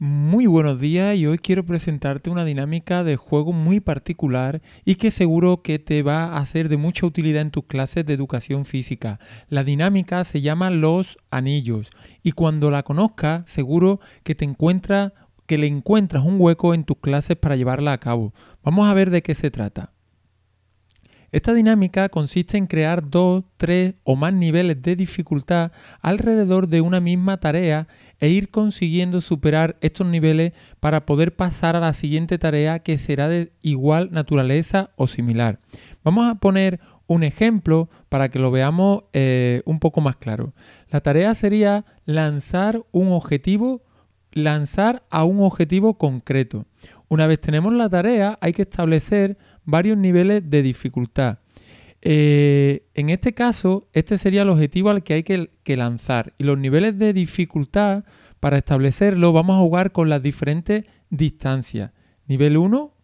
Muy buenos días y hoy quiero presentarte una dinámica de juego muy particular y que seguro que te va a hacer de mucha utilidad en tus clases de educación física. La dinámica se llama los anillos y cuando la conozcas seguro que te encuentra que le encuentras un hueco en tus clases para llevarla a cabo. Vamos a ver de qué se trata. Esta dinámica consiste en crear dos, tres o más niveles de dificultad alrededor de una misma tarea e ir consiguiendo superar estos niveles para poder pasar a la siguiente tarea que será de igual naturaleza o similar. Vamos a poner un ejemplo para que lo veamos eh, un poco más claro. La tarea sería lanzar un objetivo, lanzar a un objetivo concreto. Una vez tenemos la tarea, hay que establecer varios niveles de dificultad. Eh, en este caso, este sería el objetivo al que hay que, lanzar. Y los niveles de dificultad, para establecerlo, vamos a jugar con las diferentes distancias. Nivel 1,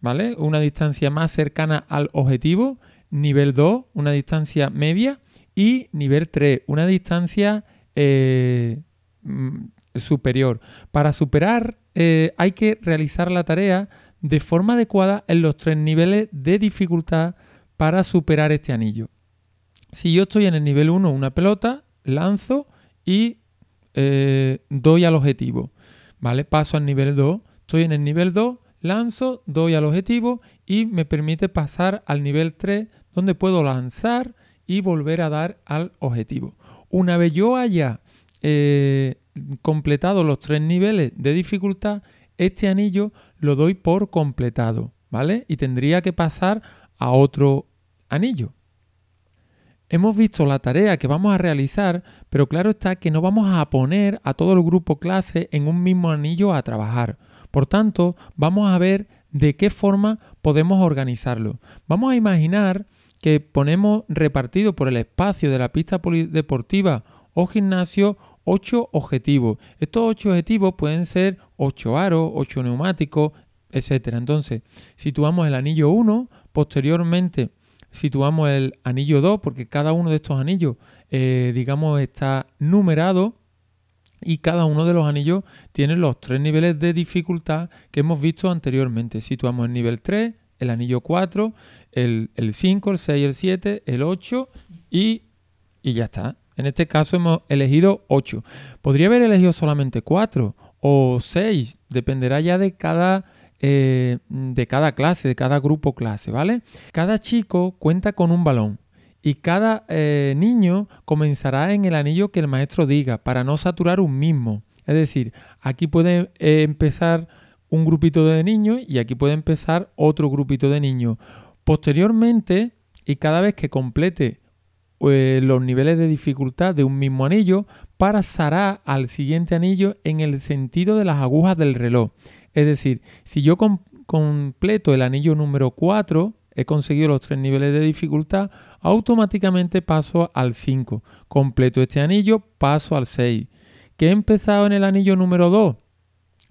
¿vale? Una distancia más cercana al objetivo. Nivel 2, una distancia media. Y nivel 3, una distancia eh, mm, superior. Para superar, eh, hay que realizar la tarea de forma adecuada en los tres niveles de dificultad para superar este anillo. Si yo estoy en el nivel 1 una pelota, lanzo y eh, doy al objetivo. ¿Vale? Paso al nivel 2, estoy en el nivel 2, lanzo, doy al objetivo y me permite pasar al nivel 3 donde puedo lanzar y volver a dar al objetivo. Una vez yo haya eh, completado los tres niveles de dificultad, este anillo lo doy por completado, ¿vale? Y tendría que pasar a otro anillo. Hemos visto la tarea que vamos a realizar, pero claro está que no vamos a poner a todo el grupo clase en un mismo anillo a trabajar. Por tanto, vamos a ver de qué forma podemos organizarlo. Vamos a imaginar que ponemos repartido por el espacio de la pista deportiva o gimnasio ocho objetivos. Estos ocho objetivos pueden ser ocho aros, ocho neumáticos, etc. Entonces, situamos el anillo 1, posteriormente situamos el anillo 2, porque cada uno de estos anillos, eh, digamos, está numerado y cada uno de los anillos tiene los tres niveles de dificultad que hemos visto anteriormente. Situamos el nivel 3, el anillo 4, el, 5, el 6, el 7, el 8 y, y ya está. En este caso hemos elegido 8. Podría haber elegido solamente 4 o 6, dependerá ya de cada, eh, de cada clase, de cada grupo clase, ¿vale? Cada chico cuenta con un balón y cada eh, niño comenzará en el anillo que el maestro diga para no saturar un mismo. Es decir, aquí puede eh, empezar un grupito de niños y aquí puede empezar otro grupito de niños. Posteriormente, y cada vez que complete eh, los niveles de dificultad de un mismo anillo, pasará al siguiente anillo en el sentido de las agujas del reloj. Es decir, si yo completo el anillo número 4, he conseguido los tres niveles de dificultad, automáticamente paso al 5. Completo este anillo, paso al 6. Que he empezado en el anillo número 2,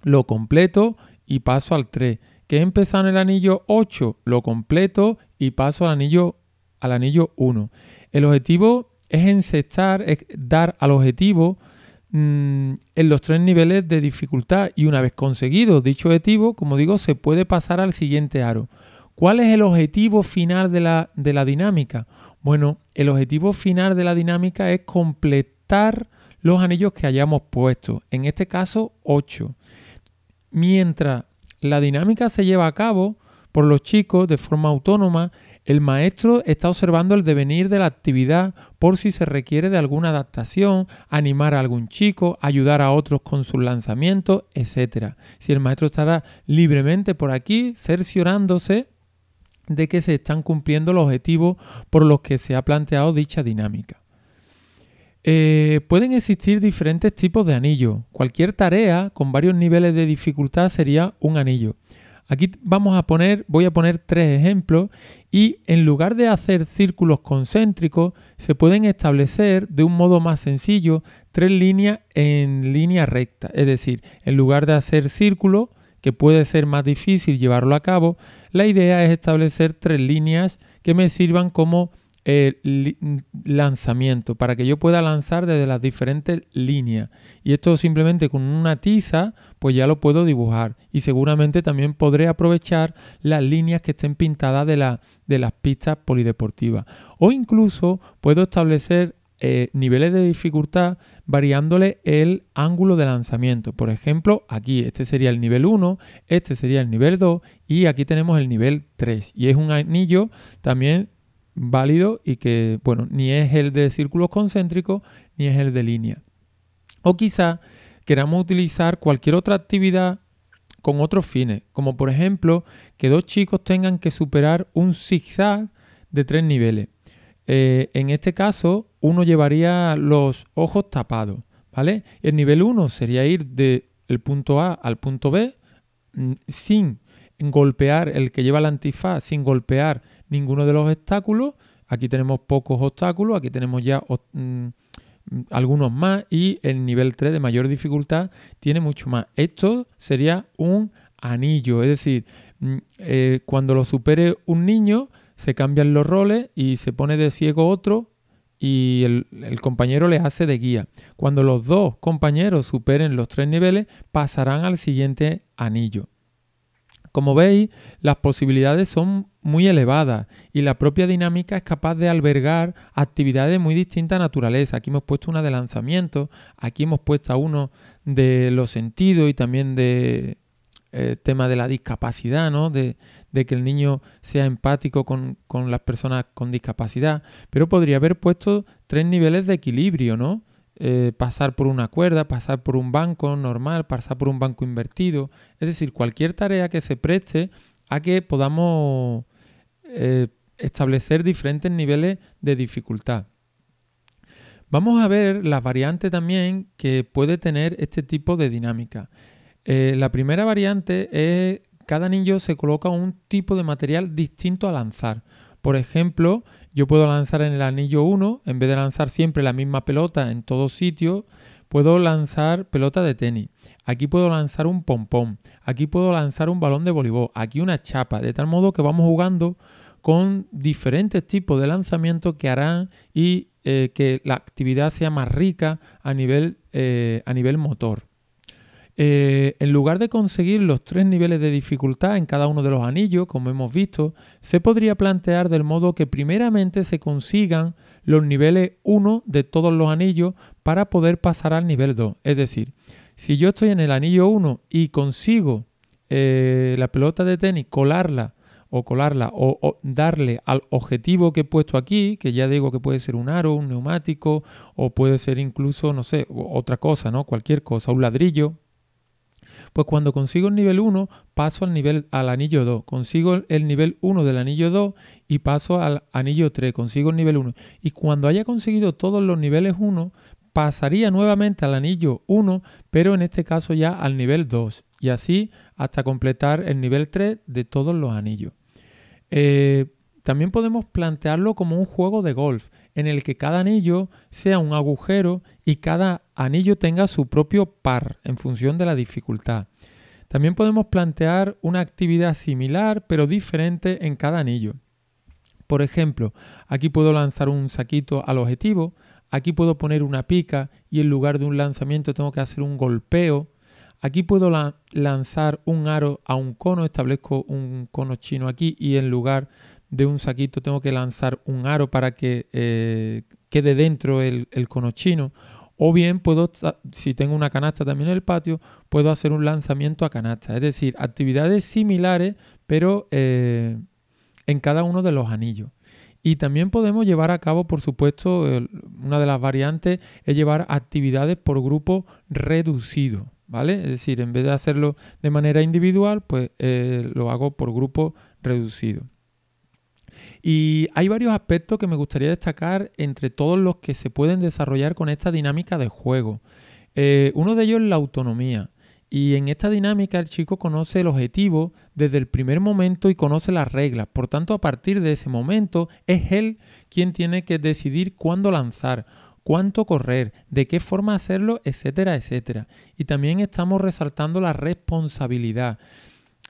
lo completo y paso al 3. Que he empezado en el anillo 8, lo completo y paso al anillo, al anillo 1. El objetivo es encestar, es dar al objetivo mm, en los tres niveles de dificultad y una vez conseguido dicho objetivo, como digo, se puede pasar al siguiente aro. ¿Cuál es el objetivo final de la, de la dinámica? Bueno, el objetivo final de la dinámica es completar los anillos que hayamos puesto, en este caso 8. Mientras la dinámica se lleva a cabo por los chicos de forma autónoma, el maestro está observando el devenir de la actividad por si se requiere de alguna adaptación, animar a algún chico, ayudar a otros con sus lanzamientos, etc. Si el maestro estará libremente por aquí cerciorándose de que se están cumpliendo los objetivos por los que se ha planteado dicha dinámica. Eh, pueden existir diferentes tipos de anillos. Cualquier tarea con varios niveles de dificultad sería un anillo. Aquí vamos a poner, voy a poner tres ejemplos y en lugar de hacer círculos concéntricos, se pueden establecer de un modo más sencillo tres líneas en línea recta. Es decir, en lugar de hacer círculos, que puede ser más difícil llevarlo a cabo, la idea es establecer tres líneas que me sirvan como el lanzamiento, para que yo pueda lanzar desde las diferentes líneas. Y esto simplemente con una tiza, pues ya lo puedo dibujar. Y seguramente también podré aprovechar las líneas que estén pintadas de, de las pistas polideportivas. O incluso puedo establecer eh, niveles de dificultad variándole el ángulo de lanzamiento. Por ejemplo, aquí este sería el nivel 1, este sería el nivel 2 y aquí tenemos el nivel 3. Y es un anillo también válido y que, bueno, ni es el de círculos concéntricos ni es el de línea. O quizá queramos utilizar cualquier otra actividad con otros fines, como por ejemplo que dos chicos tengan que superar un zigzag de tres niveles. Eh, en este caso, uno llevaría los ojos tapados, ¿vale? El nivel 1 sería ir del punto A al punto B mm, sin golpear el que lleva la antifaz, sin golpear ninguno de los obstáculos. Aquí tenemos pocos obstáculos, aquí tenemos ya mm, algunos más y el nivel 3 de mayor dificultad tiene mucho más. Esto sería un anillo, es decir, mm, eh, cuando lo supere un niño se cambian los roles y se pone de ciego otro y el, compañero les hace de guía. Cuando los dos compañeros superen los tres niveles, pasarán al siguiente anillo. Como veis, las posibilidades son muy elevadas y la propia dinámica es capaz de albergar actividades de muy distinta naturaleza. Aquí hemos puesto una de lanzamiento, aquí hemos puesto uno de los sentidos y también de eh, tema de la discapacidad, ¿no? De, que el niño sea empático con, las personas con discapacidad, pero podría haber puesto tres niveles de equilibrio, ¿no? Eh, pasar por una cuerda, pasar por un banco normal, pasar por un banco invertido, es decir, cualquier tarea que se preste a que podamos eh, establecer diferentes niveles de dificultad. Vamos a ver las variantes también que puede tener este tipo de dinámica. Eh, la primera variante es cada anillo se coloca un tipo de material distinto a lanzar. Por ejemplo, yo puedo lanzar en el anillo 1, en vez de lanzar siempre la misma pelota en todos sitios, puedo lanzar pelota de tenis. Aquí puedo lanzar un pompón. Aquí puedo lanzar un balón de voleibol. Aquí una chapa. De tal modo que vamos jugando con diferentes tipos de lanzamiento que harán y eh, que la actividad sea más rica a nivel, eh, a nivel motor. Eh, en lugar de conseguir los tres niveles de dificultad en cada uno de los anillos, como hemos visto, se podría plantear del modo que primeramente se consigan los niveles 1 de todos los anillos para poder pasar al nivel 2. Es decir, si yo estoy en el anillo 1 y consigo la pelota de tenis, colarla o colarla o, darle al objetivo que he puesto aquí, que ya digo que puede ser un aro, un neumático o puede ser incluso, no sé, otra cosa, ¿no? Cualquier cosa, un ladrillo, pues cuando consigo el nivel 1, paso al nivel al anillo 2. Consigo el nivel 1 del anillo 2 y paso al anillo 3. Consigo el nivel 1. Y cuando haya conseguido todos los niveles 1, pasaría nuevamente al anillo 1, pero en este caso ya al nivel 2. Y así hasta completar el nivel 3 de todos los anillos. Eh, también podemos plantearlo como un juego de golf, en el que cada anillo sea un agujero y cada anillo tenga su propio par en función de la dificultad. También podemos plantear una actividad similar pero diferente en cada anillo. Por ejemplo, aquí puedo lanzar un saquito al objetivo, aquí puedo poner una pica y en lugar de un lanzamiento tengo que hacer un golpeo. Aquí puedo lanzar un aro a un cono, establezco un cono chino aquí y en lugar de un saquito tengo que lanzar un aro para que eh, quede dentro el, cono chino. O bien puedo, si tengo una canasta también en el patio, puedo hacer un lanzamiento a canasta. Es decir, actividades similares, pero eh, en cada uno de los anillos. Y también podemos llevar a cabo, por supuesto, una de las variantes es llevar actividades por grupo reducido. ¿Vale? Es decir, en vez de hacerlo de manera individual, pues eh, lo hago por grupo reducido. Y hay varios aspectos que me gustaría destacar entre todos los que se pueden desarrollar con esta dinámica de juego. Eh, uno de ellos es la autonomía. Y en esta dinámica el chico conoce el objetivo desde el primer momento y conoce las reglas. Por tanto, a partir de ese momento es él quien tiene que decidir cuándo lanzar, cuánto correr, de qué forma hacerlo, etcétera, etcétera. Y también estamos resaltando la responsabilidad.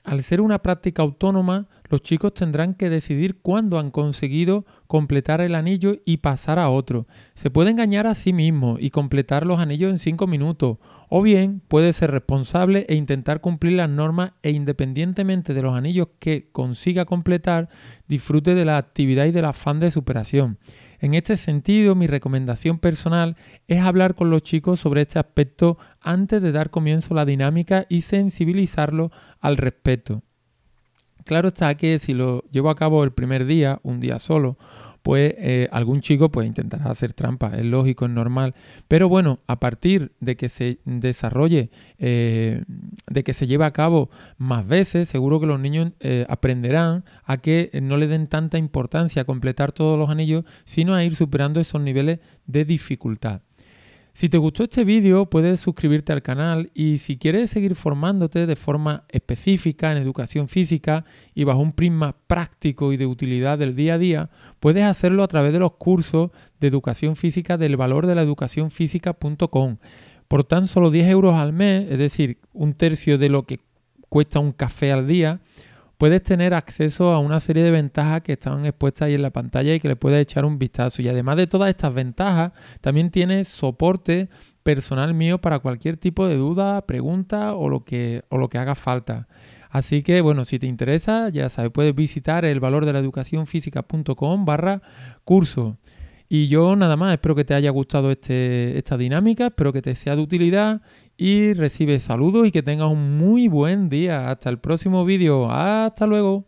Al ser una práctica autónoma, los chicos tendrán que decidir cuándo han conseguido completar el anillo y pasar a otro. Se puede engañar a sí mismo y completar los anillos en 5 minutos, o bien puede ser responsable e intentar cumplir las normas e independientemente de los anillos que consiga completar, disfrute de la actividad y del afán de superación. En este sentido, mi recomendación personal es hablar con los chicos sobre este aspecto antes de dar comienzo a la dinámica y sensibilizarlos al respecto. Claro está que si lo llevo a cabo el primer día, un día solo, pues eh, algún chico pues intentará hacer trampa, es lógico, es normal. Pero bueno, a partir de que se desarrolle, eh, de que se lleve a cabo más veces, seguro que los niños eh, aprenderán a que no le den tanta importancia a completar todos los anillos, sino a ir superando esos niveles de dificultad. Si te gustó este vídeo, puedes suscribirte al canal y si quieres seguir formándote de forma específica en educación física y bajo un prisma práctico y de utilidad del día a día, puedes hacerlo a través de los cursos de educación física del valor de la educación física.com. Por tan solo 10 euros al mes, es decir, un tercio de lo que cuesta un café al día, puedes tener acceso a una serie de ventajas que están expuestas ahí en la pantalla y que le puedes echar un vistazo. Y además de todas estas ventajas, también tienes soporte personal mío para cualquier tipo de duda, pregunta o lo que, o lo que haga falta. Así que bueno, si te interesa, ya sabes, puedes visitar el valor de la educación física.com barra curso. Y yo nada más, espero que te haya gustado este, esta dinámica, espero que te sea de utilidad y recibe saludos y que tengas un muy buen día. Hasta el próximo vídeo. Hasta luego.